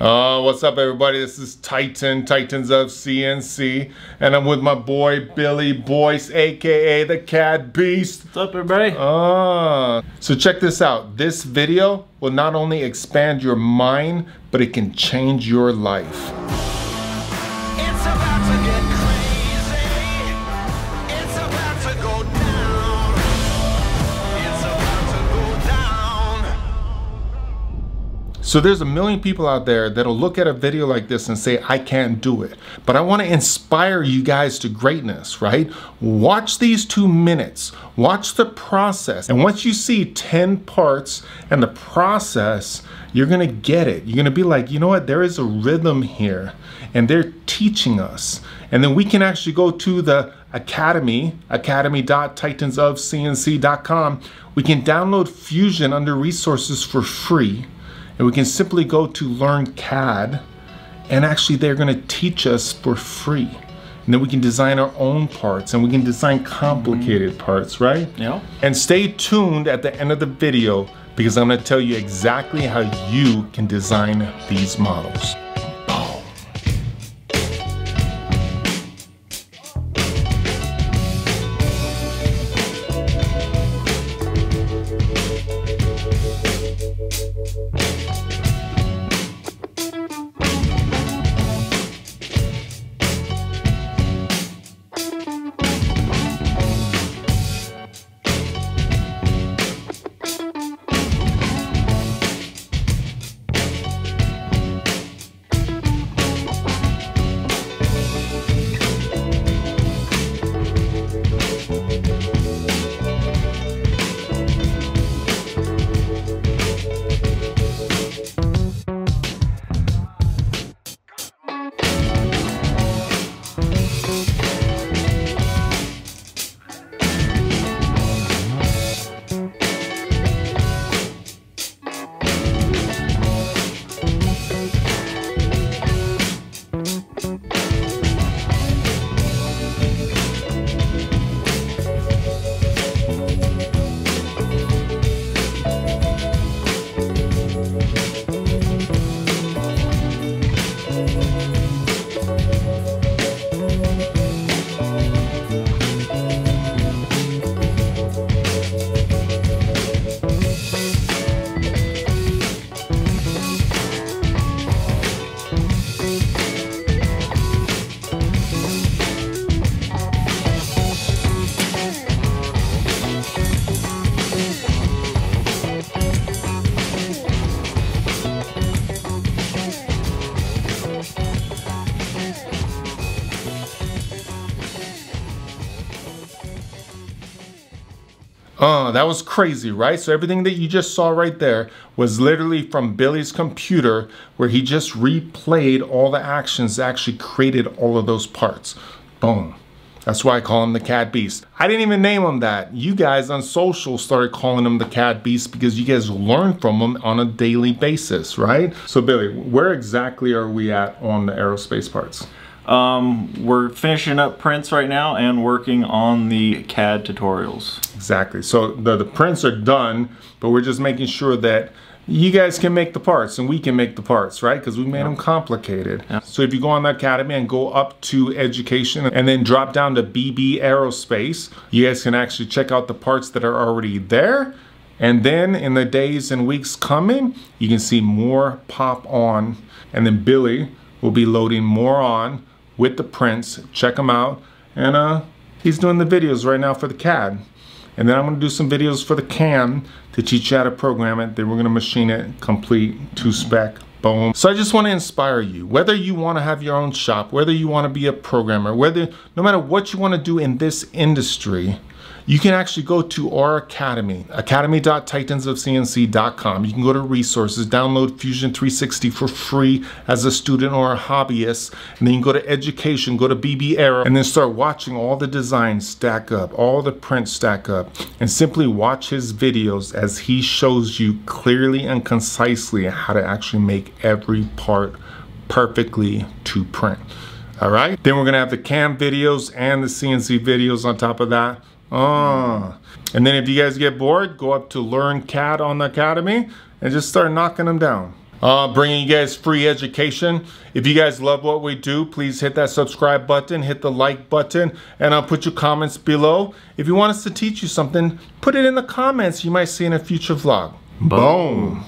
Uh, what's up everybody? This is Titan, Titans of CNC, and I'm with my boy Billy Boyce, aka the CAD Beast. What's up everybody? Uh, so check this out. This video will not only expand your mind, but it can change your life. So there's a million people out there that'll look at a video like this and say, I can't do it. But I want to inspire you guys to greatness, right? Watch these two minutes, watch the process. And once you see 10 parts and the process, you're going to get it. You're going to be like, you know what? There is a rhythm here and they're teaching us. And then we can actually go to the academy, academy.titansofcnc.com. We can download Fusion under resources for free and we can simply go to learn CAD and actually they're going to teach us for free. And then we can design our own parts and we can design complicated mm-hmm. parts, right? Yeah. And stay tuned at the end of the video because I'm going to tell you exactly how you can design these models. Uh, that was crazy, right? So everything that you just saw right there was literally from Billy's computer where he just replayed all the actions, that actually created all of those parts. Boom. That's why I call him the CAD Beast. I didn't even name him that. You guys on social started calling him the CAD Beast because you guys learn from him on a daily basis, right? So Billy, where exactly are we at on the aerospace parts? Um, we're finishing up prints right now and working on the CAD tutorials. Exactly. So the, the prints are done, but we're just making sure that you guys can make the parts and we can make the parts, right? Because we made them complicated. Yeah. So if you go on the academy and go up to education and then drop down to BB Aerospace, you guys can actually check out the parts that are already there. And then in the days and weeks coming, you can see more pop on. And then Billy will be loading more on with the prints. Check them out. And uh, he's doing the videos right now for the CAD. And then I'm gonna do some videos for the CAM to teach you how to program it. Then we're gonna machine it complete to spec. Boom. So I just want to inspire you. Whether you want to have your own shop, whether you want to be a programmer, whether no matter what you want to do in this industry, you can actually go to our academy, academy.titansofcnc.com. You can go to resources, download Fusion 360 for free as a student or a hobbyist. And then you go to education, go to BB Era, and then start watching all the designs stack up, all the prints stack up, and simply watch his videos as he shows you clearly and concisely how to actually make every part perfectly to print. All right. Then we're to have the cam videos and the CNC videos on top of that. Oh. And then if you guys get bored, go up to Learn CAD on the Academy and just start knocking them down. uh, bringing you guys free education. If you guys love what we do, please hit that subscribe button, hit the like button, and I'll put your comments below. If you want us to teach you something, put it in the comments. You might see in a future vlog. Boom.